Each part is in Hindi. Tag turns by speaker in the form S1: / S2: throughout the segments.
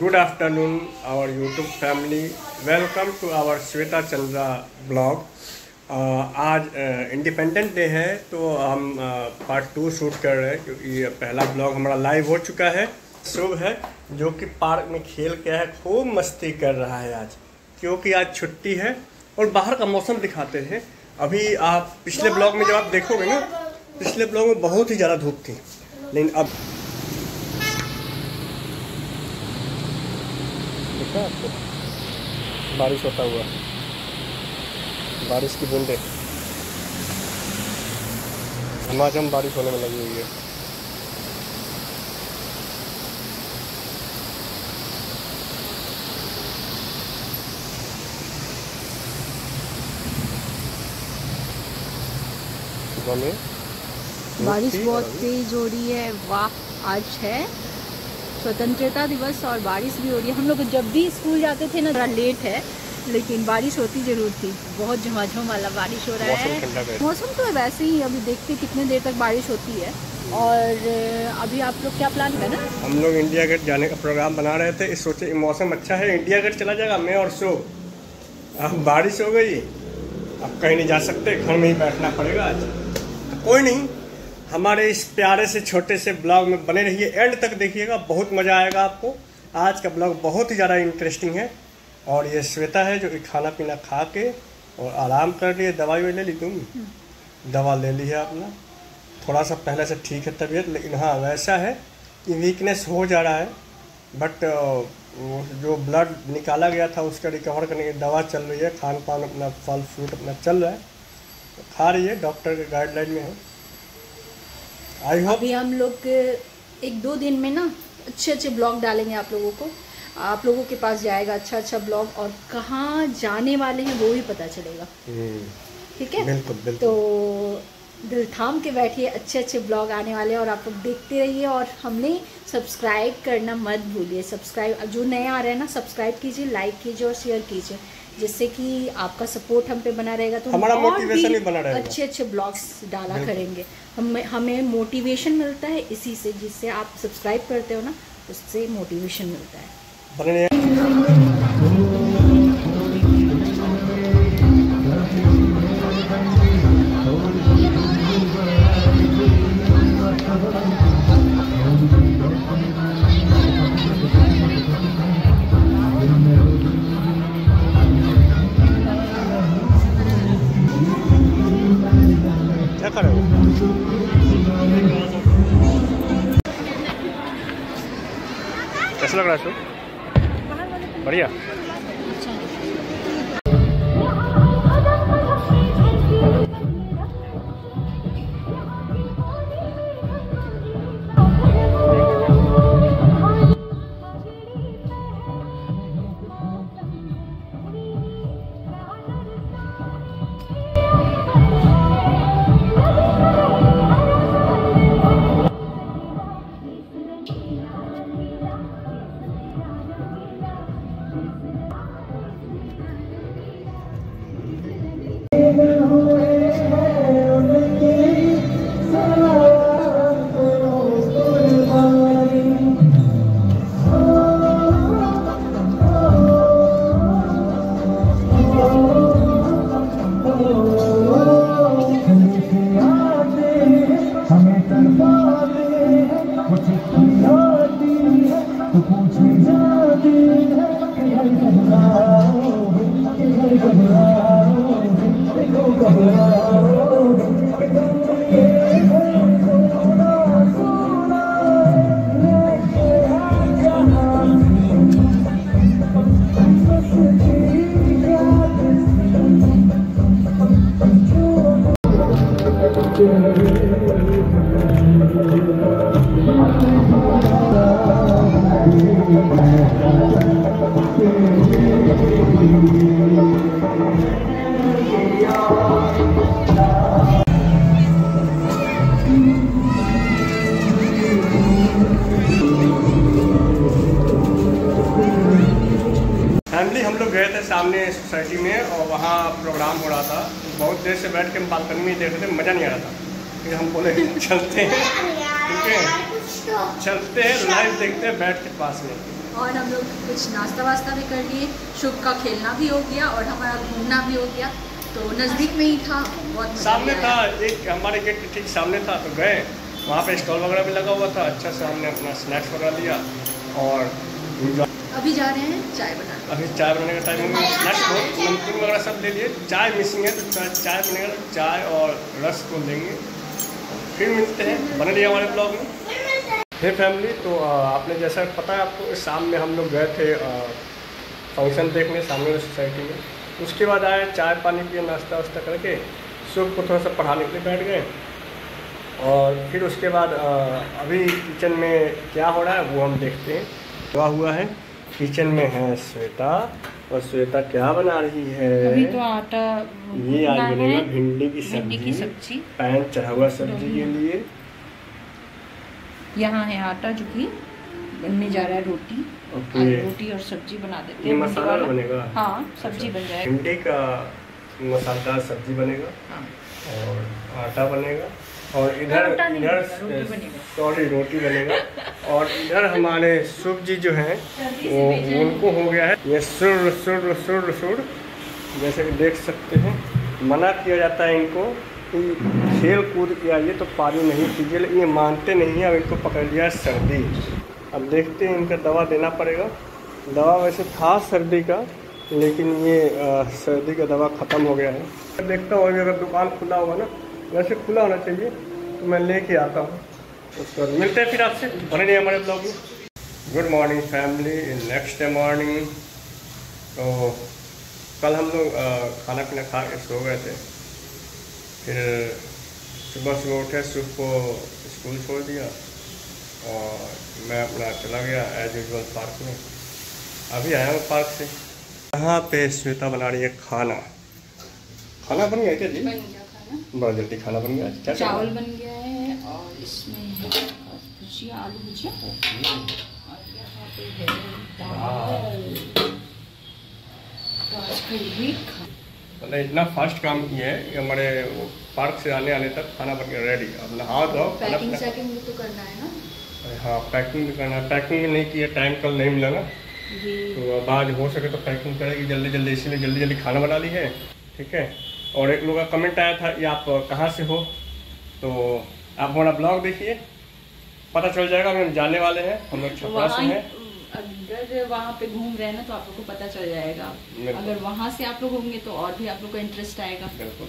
S1: good afternoon, our youtube family. Welcome to our Shweta Chandra blog आज इंडिपेंडेंट डे है तो हम पार्ट टू शूट कर रहे हैं, क्योंकि पहला ब्लॉग हमारा लाइव हो चुका है, शुभ है, जो कि पार्क में खेल के है खूब मस्ती कर रहा है आज, क्योंकि आज छुट्टी है, और बाहर का मौसम दिखाते हैं। अभी आप पिछले ब्लॉग में जब आप देखोगे ना, पिछले ब्लॉग में बहुत ही ज़्यादा धूप थी, लेकिन अब दिखा आपको। बारिश होता हुआ। बारिश की बूंदे। हिमाचल बारिश होने में लगी हुई है।
S2: बारिश बहुत तेज हो रही है। वाह आज है। स्वतंत्रता दिवस और बारिश भी हो रही है। हम लोग जब भी स्कूल जाते थे ना थोड़ा लेट है लेकिन बारिश होती ज़रूर थी। बहुत झमाझम वाला बारिश हो रहा है। मौसम तो वैसे ही अभी देखते कितने देर तक बारिश होती है। और अभी आप लोग क्या प्लान है? ना
S1: हम लोग इंडिया गेट जाने का प्रोग्राम बना रहे थे। इस सोचे मौसम अच्छा है इंडिया गेट चला जाएगा मैं और शो। अब बारिश हो गई। अब कहीं नहीं जा सकते घर में ही बैठना पड़ेगा आज। तो कोई नहीं हमारे इस प्यारे से छोटे से ब्लॉग में बने रहिए। एंड तक देखिएगा बहुत मज़ा आएगा आपको। आज का ब्लॉग बहुत ही ज़्यादा इंटरेस्टिंग है। और ये श्वेता है जो कि खाना पीना खा के और आराम कर लिए दवाई वही ले ली तुम? दवा ले ली है अपना थोड़ा सा पहले से ठीक है तबीयत लेकिन हाँ वैसा है कि वीकनेस हो जा रहा है। बट जो ब्लड निकाला गया था उसका रिकवर करने की दवा चल रही है। खान पान अपना फल फ्रूट अपना चल रहा है। खा रही है डॉक्टर के गाइडलाइन में है। आई होप
S2: अभी हम लोग एक दो दिन में ना अच्छे अच्छे ब्लॉग डालेंगे आप लोगों को। आप लोगों के पास जाएगा अच्छा अच्छा ब्लॉग और कहाँ जाने वाले हैं वो भी पता चलेगा। ठीक है?
S1: बिल्कुल बिल्कुल।
S2: तो दिल थाम के बैठिए अच्छे अच्छे ब्लॉग आने वाले हैं और आप लोग देखते रहिए और हमने सब्सक्राइब करना मत भूलिए। सब्सक्राइब जो नए आ रहे हैं ना सब्सक्राइब कीजिए लाइक कीजिए और शेयर कीजिए जिससे कि आपका सपोर्ट हम पे बना रहेगा तो हम
S1: हमारा
S2: भी
S1: भी बना रहेगा।
S2: अच्छे अच्छे ब्लॉग्स डाला करेंगे। हम हमें मोटिवेशन मिलता है इसी से जिससे आप सब्सक्राइब करते हो ना उससे मोटिवेशन मिलता है।
S1: लग रहा है शो बढ़िया। फैमिली हम लोग गए थे सामने सोसाइटी में और वहाँ प्रोग्राम हो रहा था। बहुत देर से बैठ के हम बालकनी में देख रहे थे मज़ा नहीं आ रहा था। फिर हम बोले चलते हैं। ठीक है। चलते हैं लाइव देखते हैं बैठ के पास में।
S2: और हम लोग कुछ नाश्ता वास्ता भी कर लिए शुभ का खेलना भी हो गया और हमारा घूमना भी हो गया। तो नज़दीक में ही था बहुत
S1: सामने था एक हमारे गेट के ठीक सामने था तो गए। वहाँ पे स्टॉल वगैरह भी लगा हुआ था अच्छा से हमने अपना स्नैक्स वगैरह लिया और
S2: अभी जा रहे हैं चाय बनाने।
S1: अभी चाय बनाने का टाइम हो गया। स्नैक्स को नमकीन वगैरह सब ले लिए चाय मिसिंग है तो चाय चाय बनेगा चाय और रस को लेंगे फिर मिलते हैं। बने रहिए हमारे ब्लॉग में। फिर फैमिली तो आपने जैसा पता है आपको शाम में हम लोग गए थे फ़ंक्शन देखने सामने वाली सोसाइटी में। उसके बाद आए चाय पानी पिए नाश्ता वास्ता करके सुबह को थोड़ा सा पढ़ाने के लिए बैठ गए। और फिर उसके बाद अभी किचन में क्या हो रहा है वो हम देखते हैं। क्या हुआ है? किचन में है श्वेता। और श्वेता क्या बना रही है?
S3: अभी तो आटा
S1: ये आज बनेगा भिंडी की सब्ज़ी पैन चढ़ा हुआ सब्ज़ी के लिए।
S3: यहाँ है आटा जो कि बनने जा रहा है रोटी। रोटी और सब्ज़ी बना देते हैं
S1: मसाला बनेगा?
S3: हाँ सब्ज़ी
S1: अच्छा,
S3: बन जाएगी।
S1: भिंडी का मसालेदार सब्ज़ी बनेगा?
S3: हाँ।
S1: और आटा बनेगा? और इधर इधर। सॉरी रोटी बनेगा। और इधर हमारे शुभ जी जो हैं, वो उनको हो गया है। ये सुर सुर सुर सुर, जैसे कि देख सकते हैं, मना किया जाता है इनको कि खेल कूद के आइए तो पारी नहीं कीजिए लेकिन ये मानते नहीं हैं, अब इनको पकड़ लिया सर्दी। अब देखते हैं इनका दवा देना पड़ेगा। दवा वैसे था सर्दी का, लेकिन ये सर्दी का दवा ख़त्म हो गया है। देखता हूँ अगर दुकान खुला हुआ ना, वैसे खुला होना चाहिए तो मैं लेके आता हूँ। उसके मिलते हैं फिर आपसे। बने रहिए हमारे ब्लॉग में। Good morning family next day morning तो कल हम लोग खाना पीना खा के सो गए थे। फिर सुबह सुबह उठे सुबह को स्कूल छोड़ दिया और मैं अपना चला गया एज यूजल पार्क में। अभी आया हूँ पार्क से। यहाँ पे श्वेता बना रही है खाना। खाना बन गया क्या जी?
S3: बन
S1: बड़ा जल्दी खाना बन गया। क्या
S3: चावल बन गया है और इसमें भुजिया आलू भुजिया और यहाँ पे है तो आज ये
S1: मतलब इतना फास्ट काम किया है कि हमारे पार्क से आने आने तक खाना बन गया रेडी अब नहा धो
S2: पैकिंग
S1: पीना
S2: भी तो करना है ना?
S1: हाँ पैकिंग भी करना है। पैकिंग भी नहीं किया टाइम कल नहीं मिला ना। तो अब आज हो सके तो पैकिंग करेगी जल्दी जल्दी इसीलिए जल्दी जल्दी खाना बना ली है ठीक है? और एक लोग का कमेंट आया था कि आप कहाँ से हो? तो आप हमारा ब्लॉग देखिए। पता चल जाएगा अगर हम जाने वाले हैं हम लोग छपरा से
S3: वहाँ
S1: हैं।
S3: अगर वहाँ पे घूम रहे हैं ना तो आप लोग को पता चल जाएगा। अगर वहाँ से आप लोग होंगे तो और भी आप लोग को इंटरेस्ट आएगा।
S1: बिल्कुल।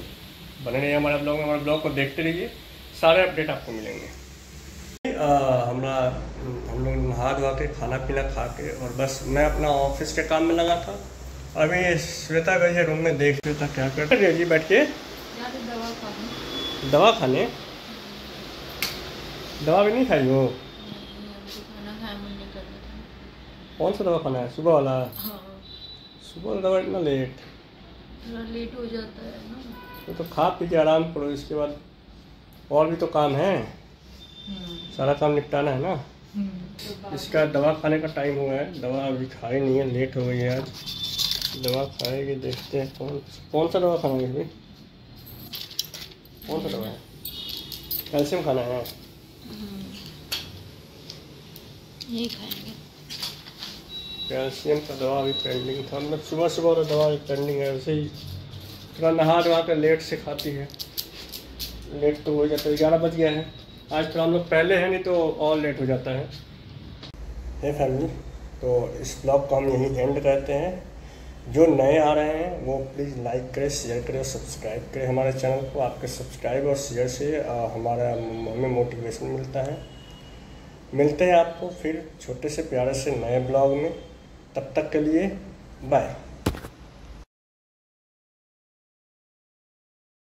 S1: बने रहिए हमारे ब्लॉग में हमारे ब्लॉग को देखते रहिए। सारे अपडेट आपको मिलेंगे। हमारा हम लोग नहा धोआ के खाना पीना खा के और बस मैं अपना ऑफ़िस के काम में लगा था। अभी श्वेता गई है रूम में देख श्वेता क्या कर रही है जी बैठ के।
S3: दवा खाना।
S1: दवा खाने? दवा भी नहीं खाई हो।
S3: था
S1: कौन सा दवा खाना है? सुबह वाला?
S3: हाँ
S1: सुबह वाला दवा इतना लेट
S3: थोड़ा लेट हो जाता है ना।
S1: तो, तो खा पी के आराम करो इसके बाद और भी तो काम है। सारा काम निपटाना है ना।
S3: तो
S1: इसका दवा खाने का टाइम हुआ है। दवा अभी खाई नहीं है लेट हो गई है आज। दवा खाएगी देखते हैं कौन कौन सा दवा खाना है भाई कौन सा दवा है। कैल्शियम खाना है।
S3: यही खाएँगे।
S1: कैल्शियम का दवा भी पेंडिंग था। मतलब सुबह सुबह वाला दवा भी पेंडिंग है। वैसे ही थोड़ा नहा धोआ कर लेट से खाती है। लेट तो हो जाता है। ग्यारह बज गया है। आज थोड़ा हम लोग पहले हैं नहीं तो और लेट हो जाता है। हे फैमिली तो इस ब्लॉग को हम यहीं एंड करते हैं। जो नए आ रहे हैं, वो प्लीज़ लाइक करें शेयर करें और सब्सक्राइब करें हमारे चैनल को। आपके सब्सक्राइब और शेयर से हमारा हमें मोटिवेशन मिलता है। मिलते हैं आपको फिर छोटे से प्यारे से नए ब्लॉग में। तब तक के लिए बाय